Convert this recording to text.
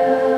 you.